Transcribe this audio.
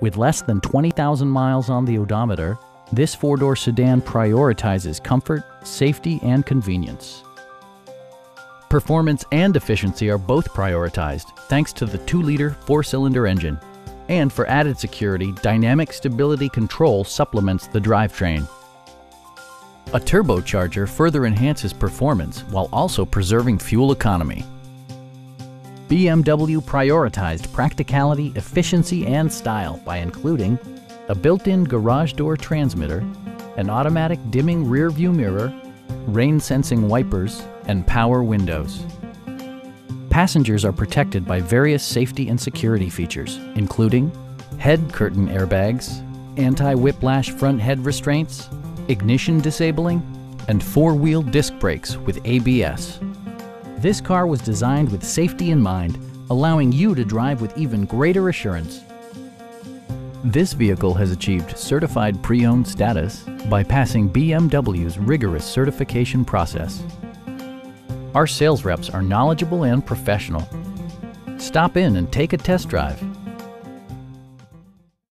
With less than 20,000 miles on the odometer, this four-door sedan prioritizes comfort, safety, and convenience. Performance and efficiency are both prioritized thanks to the 2-liter four-cylinder engine. And for added security, Dynamic Stability Control supplements the drivetrain. A turbocharger further enhances performance while also preserving fuel economy. BMW prioritized practicality, efficiency, and style by including a built-in garage door transmitter, an automatic dimming rear view mirror, rain-sensing wipers, and power windows. Passengers are protected by various safety and security features, including head curtain airbags, anti-whiplash front head restraints, ignition disabling, and four-wheel disc brakes with ABS. This car was designed with safety in mind, allowing you to drive with even greater assurance. This vehicle has achieved certified pre-owned status by passing BMW's rigorous certification process. Our sales reps are knowledgeable and professional. Stop in and take a test drive.